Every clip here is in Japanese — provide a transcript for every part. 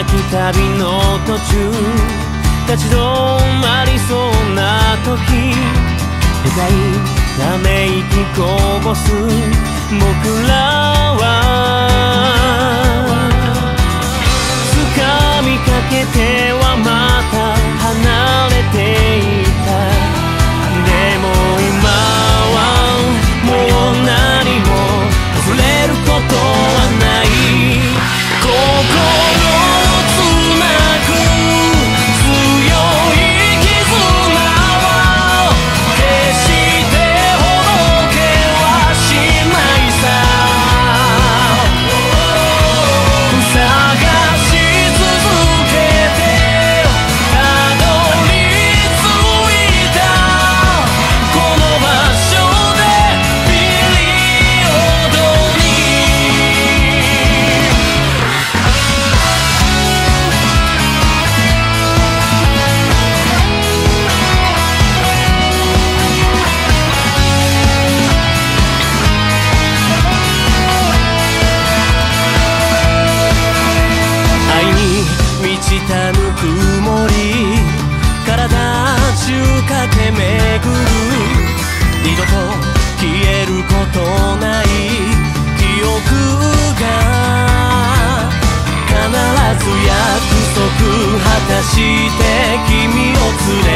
泣く旅の途中立ち止まりそうな時深いため息こぼす僕らして君を連れ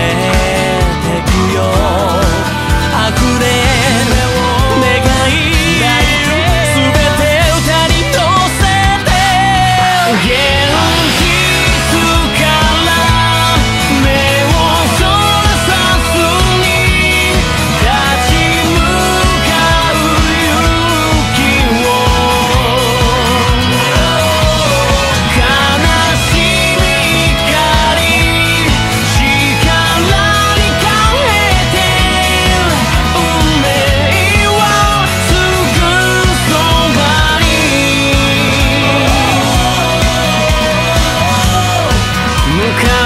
come